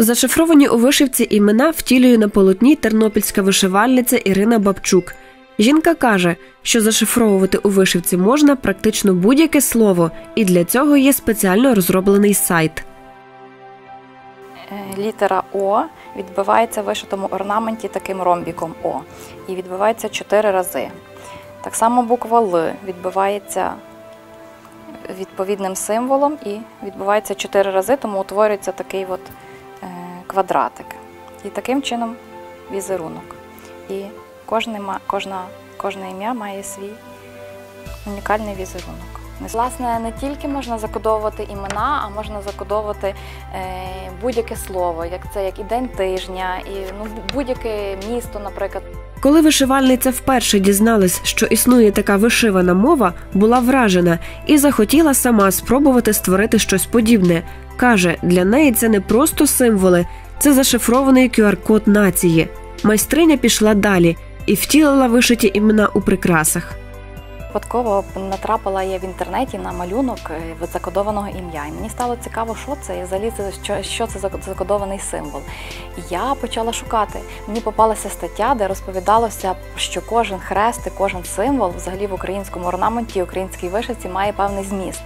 Зашифровані у вишивці імена втілює на полотні тернопільська вишивальниця Ірина Бабчук. Жінка каже, що зашифровувати у вишивці можна практично будь-яке слово, і для цього є спеціально розроблений сайт. Е, Літера О відбивається в вишитому орнаменті таким ромбіком О і відбивається чотири рази. Так само буква Л відбивається відповідним символом і відбувається чотири рази, тому утворюється такий от квадратик. І таким чином візерунок. І кожне, кожна, кожне ім'я має свій унікальний візерунок. Власне, не тільки можна закодовувати імена, а можна закодовувати е, будь-яке слово, як це як і день тижня, і ну, будь-яке місто, наприклад. Коли вишивальниця вперше дізналась, що існує така вишивана мова, була вражена і захотіла сама спробувати створити щось подібне. Каже, для неї це не просто символи, це зашифрований QR-код нації. Майстриня пішла далі і втілила вишиті імена у прикрасах. Випадково натрапила я в інтернеті на малюнок е, закодованого ім'я. І мені стало цікаво, що це і взагалі що, що це за закодований символ. І я почала шукати. Мені попалася стаття, де розповідалося, що кожен хрест і кожен символ взагалі в українському орнаменті, українській вишивці має певний зміст.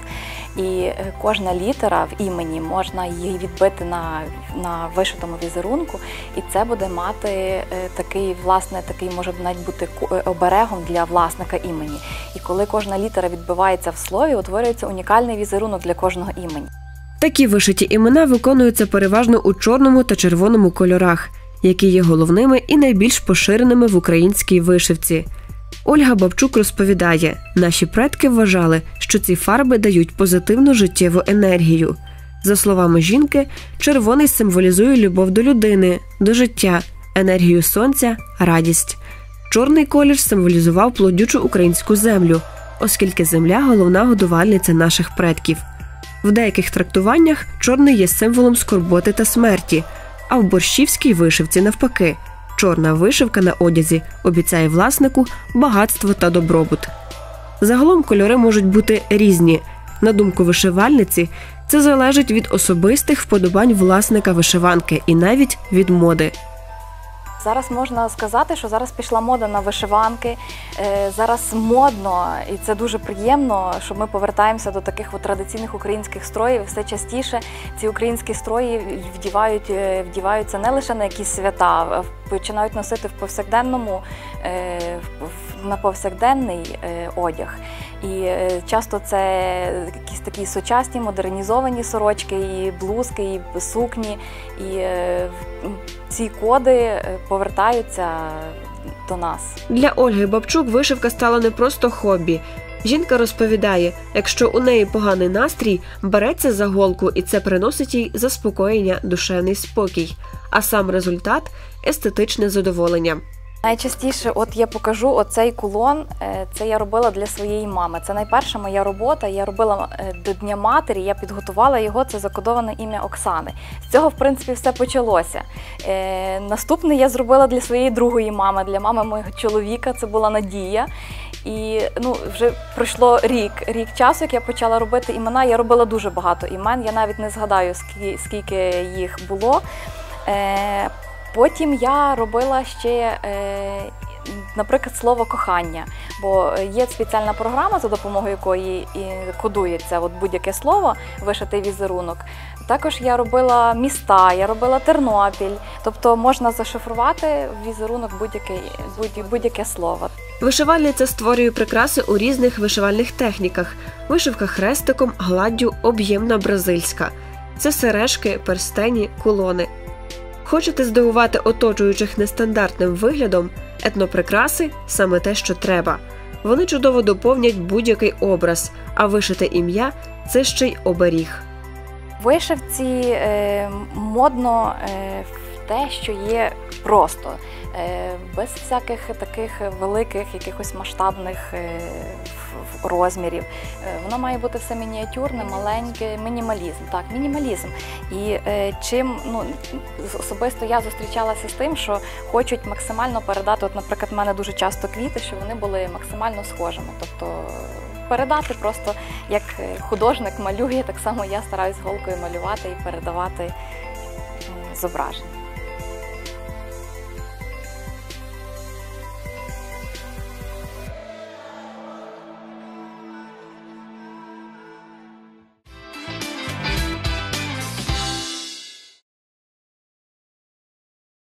І е, кожна літера в імені можна її відбити на, на вишитому візерунку, і це буде мати е, такий, власне, такий може навіть бути оберегом для власника імені. І коли кожна літера відбивається в слові, утворюється унікальний візерунок для кожного імені. Такі вишиті імена виконуються переважно у чорному та червоному кольорах, які є головними і найбільш поширеними в українській вишивці. Ольга Бабчук розповідає: наші предки вважали, що ці фарби дають позитивну життєву енергію. За словами жінки, червоний символізує любов до людини, до життя, енергію сонця, радість. Чорний колір символізував плодючу українську землю, оскільки земля головна годувальниця наших предків. В деяких трактуваннях чорний є символом скорботи та смерті, а в борщівській вишивці навпаки. Чорна вишивка на одязі обіцяє власнику багатство та добробут. Загалом кольори можуть бути різні. На думку вишивальниці, це залежить від особистих вподобань власника вишиванки і навіть від моди. Зараз можна сказати, що зараз пішла мода на вишиванки. Е, Зараз модно, і це дуже приємно, що ми повертаємося до таких от традиційних українських строїв. Все частіше ці українські строї вдівають, е, вдіваються не лише на якісь свята, а починають носити в повсякденному е, в- на повсякденний одяг. І е, часто це якісь такі сучасні модернізовані сорочки, і блузки, і сукні, і е, ці коди е, повертаються до нас. Для Ольги Бабчук вишивка стала не просто хобі. Жінка розповідає, якщо у неї поганий настрій, береться за голку, і це приносить їй заспокоєння, душевний спокій, а сам результат естетичне задоволення. Найчастіше, от я покажу оцей кулон. е, Це я робила для своєї мами. Це найперша моя робота. Я робила е, до Дня матері. Я підготувала його. Це закодоване ім'я Оксани. З цього, в принципі, все почалося. Е, Наступне я зробила для своєї другої мами, для мами мого чоловіка. Це була Надія. І ну, вже пройшло рік, рік часу, як я почала робити імена. Я робила дуже багато імен. Я навіть не згадаю, скі- скільки їх було. Потім я робила ще, е, наприклад, слово кохання, бо є спеціальна програма, за допомогою якої і кодується от будь-яке слово, вишитий візерунок. Також я робила міста, я робила Тернопіль, тобто можна зашифрувати в візерунок будь-яке, будь- будь-яке слово. Вишивальниця створює прикраси у різних вишивальних техніках: вишивка хрестиком, гладдю, об'ємна бразильська. Це сережки, перстені, кулони. Хочете здивувати оточуючих нестандартним виглядом, етноприкраси саме те, що треба. Вони чудово доповнять будь-який образ, а вишите ім'я це ще й оберіг. Вишивці е, модно е, те, що є просто, е, без всяких таких великих, якихось масштабних е, розмірів. Е, воно має бути все мініатюрне, маленьке, мінімалізм. Так, мінімалізм. І чим ну особисто я зустрічалася з тим, що хочуть максимально передати. От, наприклад, в мене дуже часто квіти, що вони були максимально схожими. Тобто передати просто як художник малює, так само я стараюсь голкою малювати і передавати зображення.